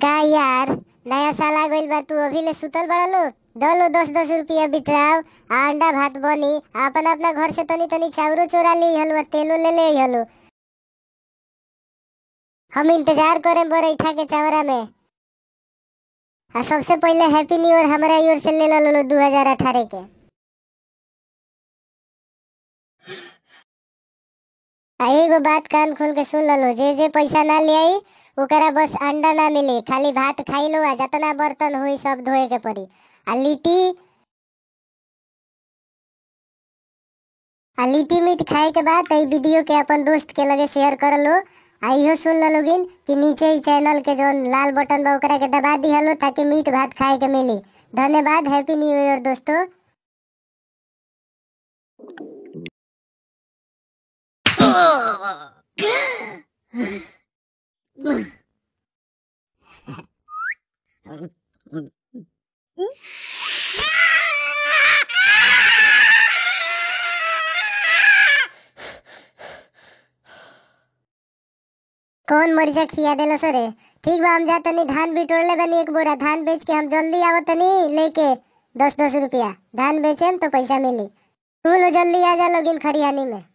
का यार? नया साल आ गइल बा, तू अभी ले सुतल बड़ा लो दलो दस दस रुपया बिटराव अंडा भात बनी अपना अपना घर से तनी तनी चाउरो चोरा ली हलो तेलो ले ले हलो हम इंतज़ार करें बरैठा के चावरा में। आ सबसे पहले हैप्पी न्यू ईयर हमारा ओर से ले लो दू हज़ार अठारह के। एगो बात कान खोल के सुन लो जे जे पैसा ना ले आई ओकरा बस अंडा ना मिली, खाली भात खाई लो आ जितना बर्तन हुई सब धोए के पड़ी। आ लिट्टी आ लिट्टी मीट खाए के बाद ई वीडियो के अपन दोस्त के लगे शेयर कर लो आ इहो सुन लोगिन कि नीचे ही चैनल के जो लाल बटन बा, ओकरा के दबा दिहलो ताकि मीट भात खाए के मिली। धन्यवाद, हैप्पी न्यू ईयर दोस्तों। कौन मरीजा खिया देलो सरे? ठीक बा, हम जा तनी धान बिटोड़ले बनी एक बोरा। धान बेच के हम जल्दी आवत तनी लेके दस दस रुपया। धान बेचेम तो पैसा मिली। तू लो जल्दी आ जा लोगिन खरियानी में।